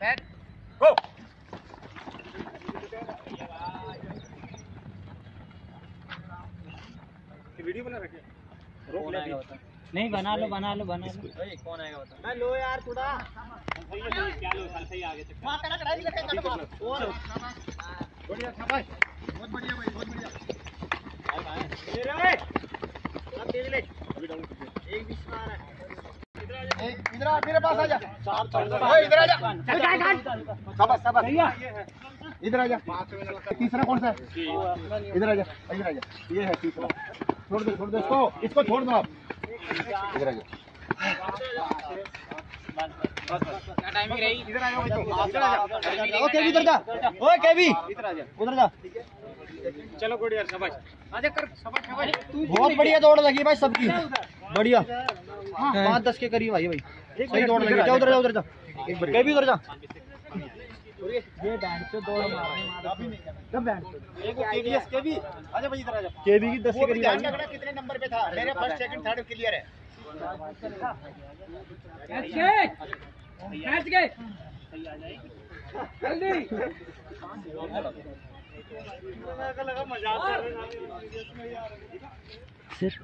Set go video बना रखे रोक ले नहीं बना लो बना लो बना लो। कौन आएगा बता मैं लो यार थोड़ा क्या लो साल सही आगे तक माँ कड़ा कड़ाई लगे बढ़िया शाबाश बहुत बढ़िया भाई बहुत बढ़िया। ले रे अब तेज ले। अभी डाउन कर दे। एक बीच में आ रहा है। इधर आ मेरे पास आ जा। ओए इधर आ जा। चल काट शाबाश शाबाश। इधर आ जा। तीसरा कौन सा है? इधर आ जा इधर आ जा। ये है तीसरा। छोड़ दो छोड़ दो इसको। इसको छोड़ दो आप। इधर आ जा। क्या टाइमिंग रही? इधर आ जाओ इधर आ जा। ओ इधर जा। ओए केवी। इधर आ जा। उधर जा। चलो गुड यार शाबाश। आजा कर शाबाश शाबाश। बहुत बढ़िया दौड़ लगी भाई सबकी। बढ़िया। पाँच दस के करीब आई भाई। सही दौड़ लगी। जा उधर जा उधर जा केवी उधर जा। ये बैंड से दौड़ कब बैंड एक केवीएस केवी आजा भाई इधर आ जा। केवी की 10 के करीब है कितने नंबर पे था? मेरे फ़र्स्ट सेकंड थर्ड क्लियर है। कैच गए जल्दी। सिर्फ़